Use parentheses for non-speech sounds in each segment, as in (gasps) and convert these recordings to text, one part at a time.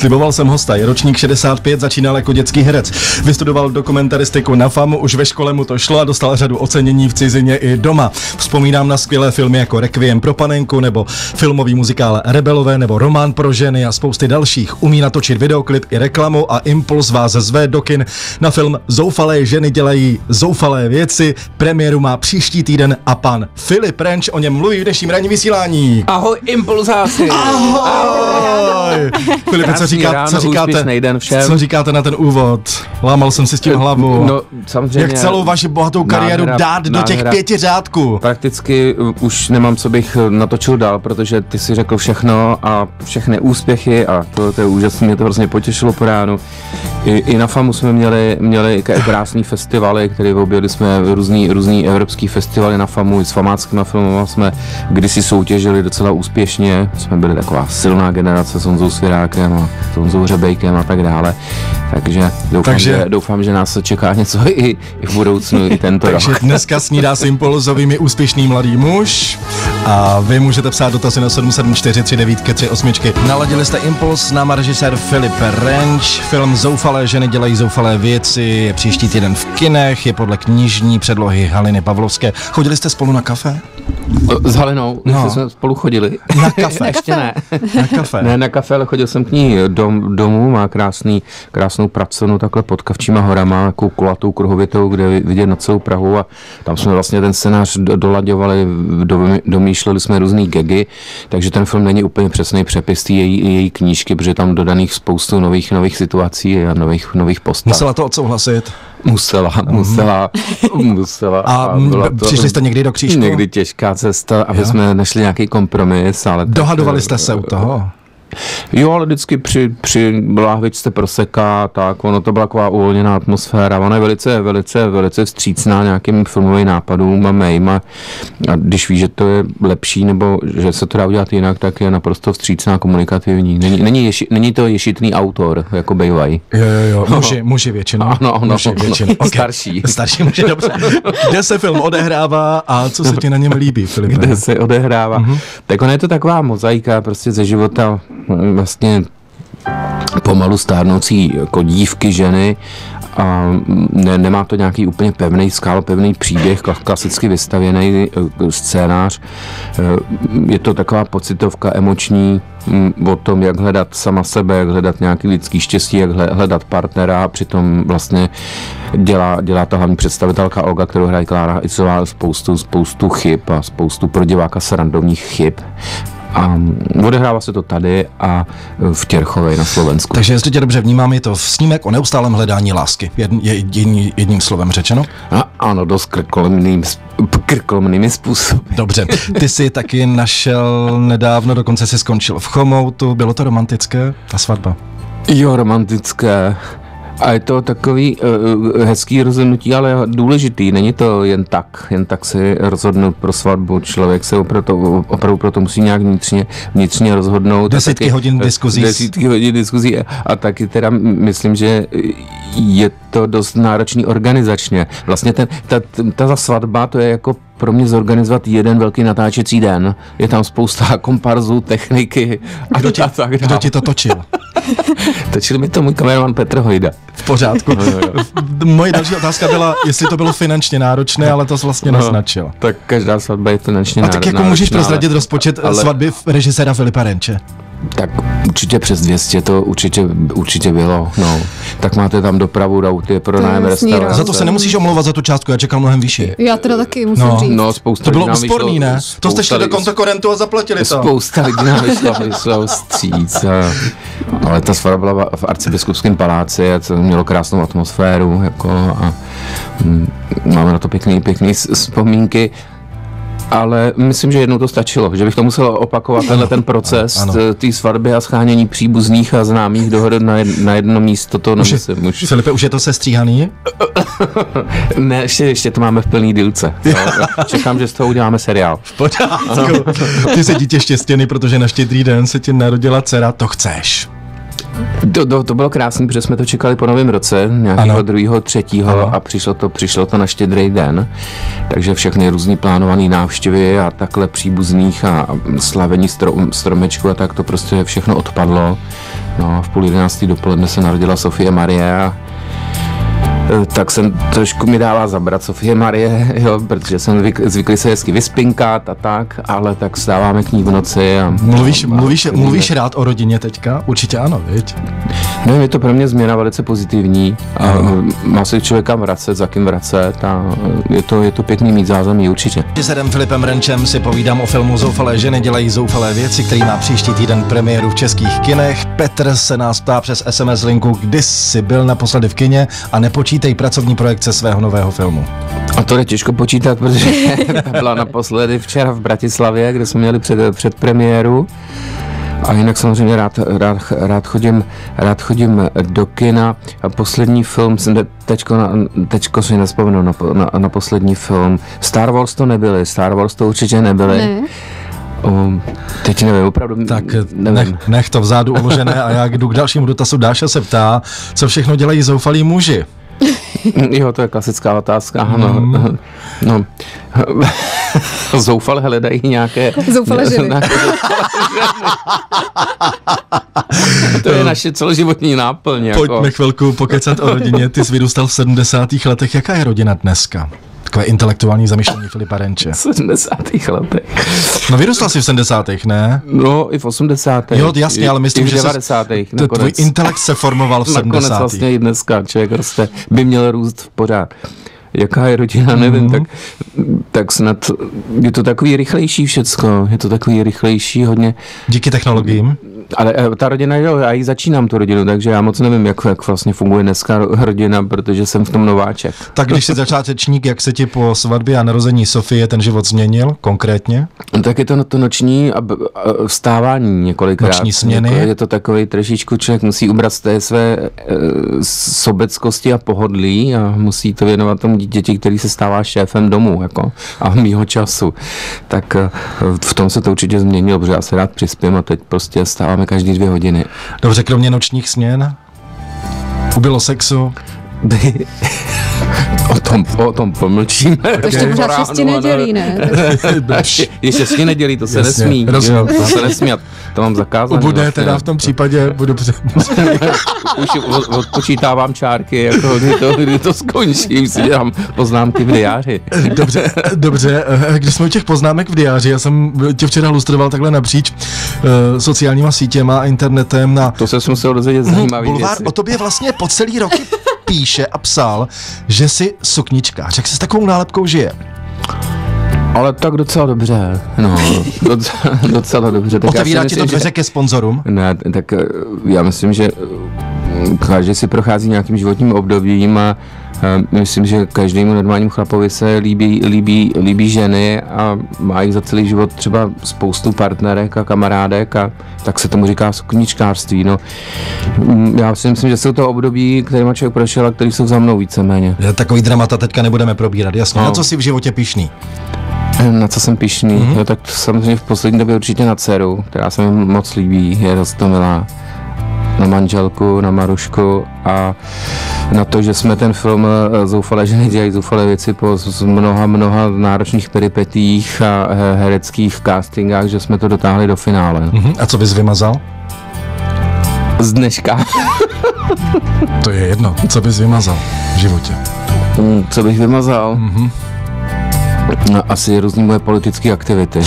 Sliboval jsem hosta, je ročník 65, začínal jako dětský herec. Vystudoval dokumentaristiku na FAMu, už ve škole mu to šlo a dostal řadu ocenění v cizině i doma. Vzpomínám na skvělé filmy jako Requiem pro panenku nebo filmový muzikál Rebelové nebo Román pro ženy a spousty dalších. Umí natočit videoklip i reklamu a Impuls vás zve do kin na film Zoufalé ženy dělají zoufalé věci. Premiéru má příští týden a pan Filip Renč o něm mluví v dnešním ranním vysílání. Ahoj, impulzáci! Ahoj! Filipe, co, říká, ráno, co, říkáte, den všem. co říkáte na ten úvod? Lámal jsem si s tím hlavu. No, samozřejmě. Jak celou vaši bohatou kariéru nádhera- dát do těch nádhera. pěti řádků? Prakticky uh, už nemám, co bych uh, natočil dál, protože ty si řekl všechno a všechny úspěchy a to, to je úžasné, mě to hrozně potěšilo po ránu. I, i na FAMu jsme měli, měli krásný festivaly, které objeli jsme různý, různý evropský festivaly na FAMu, i s famáckými filmama jsme kdysi soutěžili docela úspěšně, jsme byli taková silná generace s Honzou Svěrákem a s Honzou Řebejkem a tak dále, takže doufám, Takže- že, doufám, že nás čeká něco i, i v budoucnu, i tento Takže rok. dneska snídá s impulzovými úspěšný mladý muž a vy můžete psát dotazy na 7743938. Naladili jste Impuls, s náma režisér Filip Renč. Film Zoufalé ženy dělají zoufalé věci je příští týden v kinech, je podle knižní předlohy Haliny Pavlovské. Chodili jste spolu na kafe? S Halinou, No. no. jsme spolu chodili. Na kafe. (laughs) Ještě ne. Na kafe. Ne na kafe, ale chodil jsem k ní dom, domů, má krásný, krásnou pracovnu takhle pod Kavčíma horama, takovou kulatou kruhovitou, kde vidět na celou Prahu a tam jsme vlastně ten scénář do- dolaďovali, do, domýšleli jsme různý gegy, takže ten film není úplně přesný přepis té její, její knížky, protože tam dodaných spoustu nových, nových situací a nových, nových postav. Musela to odsouhlasit. musela, musela, (laughs) musela. A, byla m, přišli jste někdy do křížku? Někdy těžká cesta, aby Jo. jsme našli nějaký kompromis, ale... tak, Dohadovali eh, jste se u toho? Jo, ale vždycky při, při láhvičce proseka, tak ono to byla taková uvolněná atmosféra. Ona je velice, velice, velice vstřícná nějakým filmovým nápadům a mým a, a když ví, že to je lepší nebo že se to dá udělat jinak, tak je naprosto vstřícná, komunikativní. Není, není, ješi, není to ješitný autor, jako bejvaj. Jo, jo, jo, muži, muži většinou. Ano, ano, muži většinou. Okay. Starší. Starší muži, dobře. Kde se film odehrává a co se ti na něm líbí, Filipe? kde se odehrává. Mm-hmm. Tak ona je to taková mozaika prostě ze života vlastně pomalu stárnoucí jako dívky, ženy a ne, nemá to nějaký úplně pevný skál, pevný příběh, kla- klasicky vystavěný eh, scénář. Eh, Je to taková pocitovka emoční mm, o tom, jak hledat sama sebe, jak hledat nějaký lidský štěstí, jak hle- hledat partnera přitom vlastně dělá, dělá ta hlavní představitelka Olga, kterou hraje Klára Icová, spoustu, spoustu chyb a spoustu pro diváka srandovních chyb. A odehrává se to tady a v Těrchově na Slovensku. Takže jestli tě dobře vnímám, je to snímek o neustálém hledání lásky. Jedn, je, jedním, jedním slovem řečeno. A, ano, dost krkolomným, krkolomnými způsoby. Dobře. Ty jsi taky našel nedávno, dokonce si skončil v Chomoutu. Bylo to romantické, ta svatba? Jo, romantické. A je to takový uh, hezký rozhodnutí, ale důležitý. Není to jen tak, jen tak si rozhodnout pro svatbu. Člověk se opravdu, opravdu proto musí nějak vnitřně, vnitřně rozhodnout. Desítky hodin diskuzí Desítky hodin diskuzí a, a taky teda myslím, že je to dost náročný organizačně. Vlastně ten, ta, ta svatba, to je jako pro mě zorganizovat jeden velký natáčecí den. Je tam spousta (laughs) komparzů, techniky a, Kdo ti, a tak kdo dále. ti to točil? (laughs) Točil mi to můj kameraman Petr Hojda. V pořádku. (laughs) Moje další otázka byla, jestli to bylo finančně náročné, ale to vlastně naznačil. Tak každá svatba je finančně A tak jako můžeš náročná, prozradit ale- rozpočet ale... ale- svatby režiséra Filipa Renče. Tak určitě přes 200 to určitě, určitě bylo. No. Tak máte tam dopravu, auty, je jasný, restaurace. Za to se nemusíš omlouvat za tu částku, já čekal mnohem vyšší. Já teda taky musím No. říct. No, spousta To bylo úsporný, ne? To jste šli do kontokorentu a zaplatili to. Spousta lidí nám vyšlo, vyšlo vstříc. A, ale ta svatba byla v arcibiskupském paláci a to mělo krásnou atmosféru. Jako, a, máme na to pěkný, pěkný vzpomínky. Ale myslím, že jednou to stačilo, že bych to musel opakovat, tenhle ten proces t- té svatby a schánění příbuzných a známých dohromady na, jed, na jedno místo, to Už je, nemusím už. Filipe, už je to sestříhaný? (laughs) Ne, ještě, ještě to máme v plný dílce. Čekám, že z toho uděláme seriál. V pořádku. Ty jsi dítě štěstěný, protože na štědrý den se ti narodila dcera, to chceš. To, to, to bylo krásné, protože jsme to čekali po novém roce, nějakého Ano. druhého, třetího Ano. a přišlo to, přišlo to na štědrý den. Takže všechny různý plánované návštěvy a takhle příbuzných a a slavení stro, stromečku a tak to prostě všechno odpadlo. No, v půl jedenáctý dopoledne se narodila Sofie Marie a tak jsem trošku mi dává zabrat Sofie Marie, (laughs) jo, protože jsem zvyk, zvyklý se hezky vyspinkat a tak, ale tak stáváme k ní v noci. A, mluvíš, a, mluvíš, a, mluvíš rád o rodině teďka? Určitě ano, viď? No, je to pro mě změna velice pozitivní a má se člověka vracet, za kým vracet a je to, je to pěkný mít zázemí, určitě. S Edem Filipem Renčem si povídám o filmu Zoufalé ženy dělají zoufalé věci, který má příští týden premiéru v českých kinech. Petr se nás ptá přes SMS linku, kdy jsi byl naposledy v kině a nepočítá Vítej pracovní projekce svého nového filmu. A to je těžko počítat, protože (laughs) byla naposledy včera v Bratislavě, kde jsme měli před, před premiéru. A jinak samozřejmě rád, rád, rád, chodím, rád chodím do kina. A poslední film na, teďko si nespomenu na, na, na, poslední film. Star Wars to nebyly, Star Wars to určitě nebyly. Ne. Um, teď nevím, opravdu Tak nevím. Nech, nech to vzadu uložené a já jdu k dalšímu dotazu. Dáša se ptá, co všechno dělají zoufalí muži. (laughs) jo, to je klasická otázka, ano. Mm. No, (laughs) (laughs) (laughs) zoufale hledají nějaké... Zoufale ženy. (laughs) Nějaké to je naše celoživotní náplň. Jako. Pojďme chvilku pokecat o rodině. Ty jsi vyrůstal v 70. letech. Jaká je rodina dneska? Takové intelektuální zamýšlení Filipa Renče. V 70. letech. No vyrůstal jsi v 70. ne? No i v 80. Jo, jasně, ale myslím, že v 90. Jsi, tvůj intelekt se formoval v 70. Nakonec vlastně i dneska člověk prostě by měl růst v pořád jaká je rodina, nevím, mm-hmm. tak, tak snad je to takový rychlejší všecko, je to takový rychlejší hodně. Díky technologiím? Ale eh, ta rodina, jo, já ji začínám tu rodinu, takže já moc nevím, jak, jak vlastně funguje dneska rodina, protože jsem v tom nováček. Tak když jsi začátečník, jak se ti po svatbě a narození Sofie ten život změnil konkrétně? Tak je to to noční a vstávání několikrát. Noční směny? Je to takový trošičku, člověk musí ubrat z té své e, sobeckosti a pohodlí a musí to věnovat tomu dítěti, který se stává šéfem domu jako, a mýho času. Tak e, v tom se to určitě změnilo, protože já se rád přispím a teď prostě stávám máme každý dvě hodiny. Dobře, kromě nočních směn? Ubylo sexu? (laughs) O tom, o tom pomlčíme. To ještě pořád šesti nedělí, ne? Je šesti nedělí, to se Jasně, nesmí. Jo, to se nesmí, to mám zakázané. Bude vlastně. teda v tom případě, budu pře... (laughs) Už odpočítávám čárky, jako kdy to, kdy to skončí, si dělám poznámky v diáři. Dobře, dobře, když jsme u těch poznámek v diáři, já jsem tě včera lustroval takhle napříč uh, sociálníma sítěma a internetem na... To se musel dozvědět zajímavý Bulvár věci. o tobě vlastně po celý roky píše a psal, že jsi sukničkář. Jak se s takovou nálepkou žije? Ale tak docela dobře, no, docela, docela dobře. Tak Otevírá ti to dveře ke sponzorům? Ne, tak eh, já myslím, že eh, každý si prochází nějakým životním obdobím a Myslím, že každému normálnímu chlapovi se líbí, líbí, líbí ženy a má jich za celý život třeba spoustu partnerek a kamarádek a tak se tomu říká sukničkářství. No, mm, já si myslím, že jsou to období, má člověk prošel a který jsou za mnou víceméně. Takový dramata teďka nebudeme probírat, jasně. No. Na co jsi v životě pišný? Na co jsem pišný? Mm-hmm. No, tak samozřejmě v poslední době určitě na dceru, která se mi moc líbí, je milá na manželku, na Marušku a na to, že jsme ten film eh, Zoufalé ženy dělají zoufalé věci po mnoha, mnoha náročných peripetích a hereckých castingách, že jsme to dotáhli do finále. Uh-huh. A co bys vymazal? Z dneška. (laughs) to je jedno. Co bys vymazal v životě? Hmm, co bych vymazal? Uh-huh. Asi různé moje politické aktivity.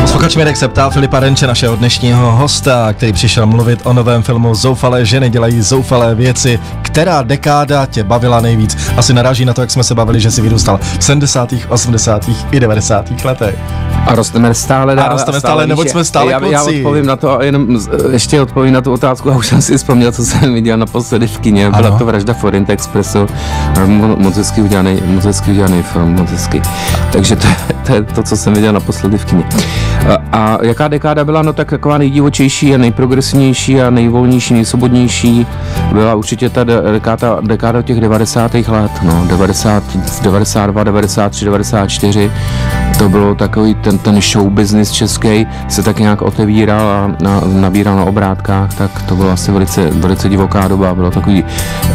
Posluchač Mirek se ptá Filipa Renče, našeho dnešního hosta, který přišel mluvit o novém filmu Zoufalé ženy dělají zoufalé věci. Která dekáda tě bavila nejvíc? Asi naráží na to, jak jsme se bavili, že si vyrůstal v 70., 80. i 90. letech. A rosteme stále dál. A rosteme stále, stále neboť jsme stále já, já odpovím na to a jenom ještě odpovím na tu otázku a už jsem si vzpomněl, co jsem viděl naposledy v kině. Byla ano. to vražda Forint Expressu. Moc hezky udělaný, moc hezky udělaný film, moc hezky. Takže to, to je to, co jsem viděl naposledy v kině. A jaká dekáda byla? No tak taková nejdivočejší a nejprogresivnější a nejvolnější, nejsvobodnější byla určitě ta dekáda, dekáda těch 90. let, no, 90, 92, 93, 94. To bylo takový ten, ten show business český se tak nějak otevíral a na, nabíral na obrátkách, tak to bylo asi velice, velice divoká doba. Bylo takový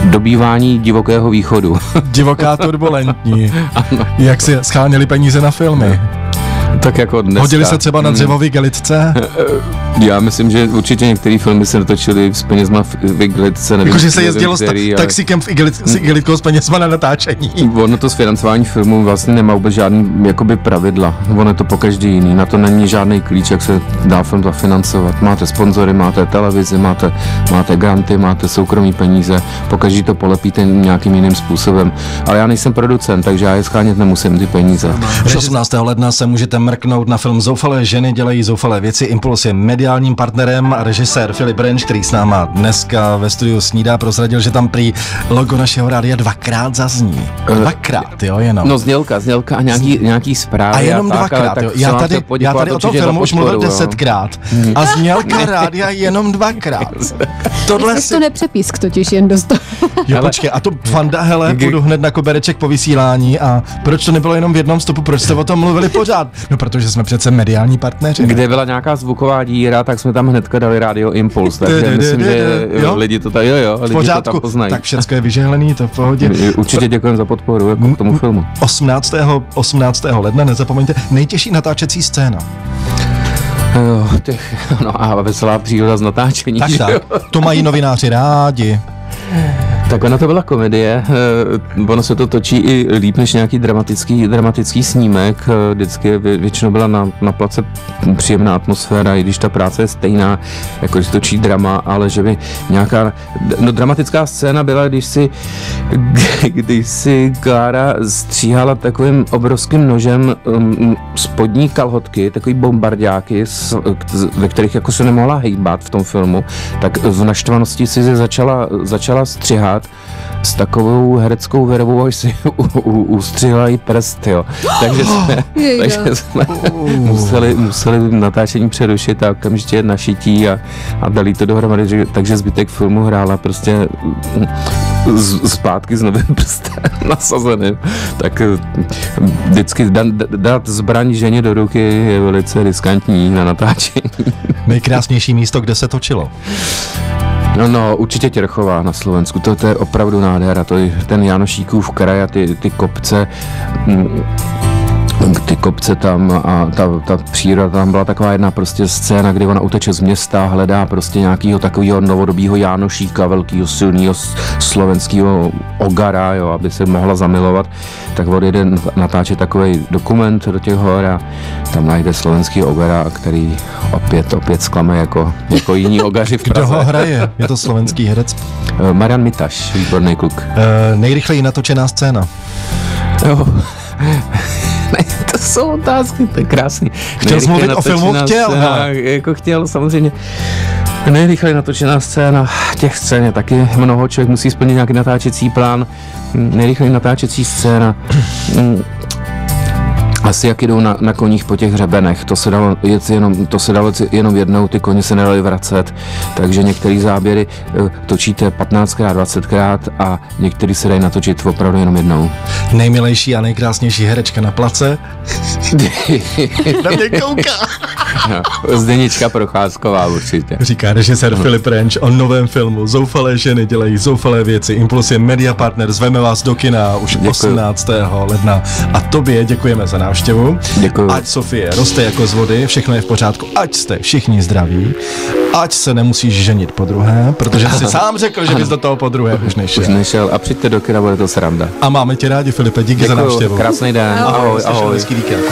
dobývání divokého východu. Divoká (laughs) turbulentní. ano. Jak si scháněli peníze na filmy. Tak jako dneska. Hodili se třeba na dřevový gelitce? (laughs) Já myslím, že určitě některé filmy se natočily s penězma v igelitce. nevím, Jakože se jezdilo s ta- který, taxikem v igelit, s igelitkou s penězma na natáčení. (laughs) Ono to sfinancování filmů vlastně nemá vůbec žádný jakoby pravidla. Ono je to po každý jiný. Na to není žádný klíč, jak se dá film zafinancovat. Máte sponzory, máte televizi, máte, máte granty, máte soukromí peníze. Po každý to polepíte nějakým jiným způsobem. Ale já nejsem producent, takže já je schánět nemusím ty peníze. Už 18. ledna se můžete mrknout na film Zoufalé ženy dělají zoufalé věci. Impuls je mediálním partnerem a režisér Filip Renč, který s náma dneska ve studiu snídá, prozradil, že tam prý logo našeho rádia dvakrát zazní. Dvakrát, jo, jenom. No znělka, znělka a nějaký, nějaký zprávy. a jenom tak, ale dvakrát, tak jo. Já tady, já tady o tom filmu už mluvil jo. desetkrát. A znělka rádia jenom dvakrát. (laughs) Tohle si... to nepřepísk totiž jen dost. (laughs) Jo, počkej, a to Fanda, hele, půjdu hned na kobereček po vysílání a proč to nebylo jenom v jednom stopu, proč jste o tom mluvili pořád? No, protože jsme přece mediální partneři. Kde byla nějaká zvuková díra, tak jsme tam hnedka dali Radio Impuls, takže myslím, že. Jo? lidi to tady, jo, jo, lidi to tam poznají. tak všechno je vyžehlený, to v pohodě. Určitě děkujeme za podporu jako k tomu filmu. 18. 18. ledna, nezapomeňte, nejtěžší natáčecí scéna. Jo, těch, no a veselá příroda z natáčení. Tak tak, to mají novináři rádi. Tak ona to byla komedie, eh, ono se to točí i líp než nějaký dramatický, dramatický snímek, eh, vždycky vě- většinou byla na, na place příjemná atmosféra, i když ta práce je stejná, jako když točí drama, ale že by nějaká, no dramatická scéna byla, když si, (laughs) když si Klára stříhala takovým obrovským nožem um, spodní kalhotky, takový bombardáky, ve kterých jako se nemohla hejbat v tom filmu, tak v naštvanosti si začala, začala střihat s takovou hereckou vervou, až si u- u- ustřihla i prst, jo. Takže (gasps) jsme, takže jsme museli, museli natáčení přerušit a okamžitě našití a, a dali to dohromady, že, takže zbytek filmu hrála prostě z, zpátky s novým (laughs) prstem nasazeným. Tak eh, vždycky dát zbraň ženě do ruky je velice riskantní na natáčení. Nejkrásnější místo, kde se točilo. No, no, určitě Těrchová na Slovensku, to, to je opravdu nádhera, to je ten Janošíkův kraj a ty, ty kopce, mm, ty kopce tam a ta, ta příroda, tam byla taková jedna prostě scéna, kdy ona uteče z města, hledá prostě nějakého takového novodobího Jánošíka, velkého silného slovenského ogara, jo, aby se mohla zamilovat, tak odjede natáčet takový dokument do těch hor a tam najde slovenský ogara, který opět, opět zklame jako, jako jiní ogaři v Kdo Praze. ho hraje? Je to slovenský herec. Eh, Marian Mitaš, výborný kluk. E, nejrychleji natočená scéna. Jo. Ne, (laughs) to jsou otázky, to je krásný. Chtěl jsi mluvit o filmu? Chtěl, Scéna, jako chtěl, samozřejmě. Nejrychleji natočená scéna, těch scén je taky mnoho, člověk musí splnit nějaký natáčecí plán. Nejrychleji natáčecí scéna. Asi jak jdou na, na koních po těch hřebenech, to se dalo jet jenom, to se dalo jenom jednou, ty koně se nedali vracet, takže některé záběry eh, točíte 15krát, 20krát a některý se dají natočit opravdu jenom jednou. Nejmilejší a nejkrásnější herečka na place. (laughs) Na mě kouká. Zdenička Procházková určitě. Říká režisér Filip Renč o novém filmu Zoufalé ženy dělají zoufalé věci. Impuls je media partner, zveme vás do kina už Děkuju. 18. ledna. A tobě děkujeme za návštěvu. Děkuju. Ať Sofie roste jako z vody, všechno je v pořádku, ať jste všichni zdraví, ať se nemusíš ženit po druhé, protože jsi (laughs) sám řekl, že bys do toho po druhé už nešel. Už nešel a přijďte do kina, bude to sranda. A máme tě rádi, Filipe, díky za Děkuju, návštěvu. krásný den, Ahoj. ahoj, ahoj. hezký víkend.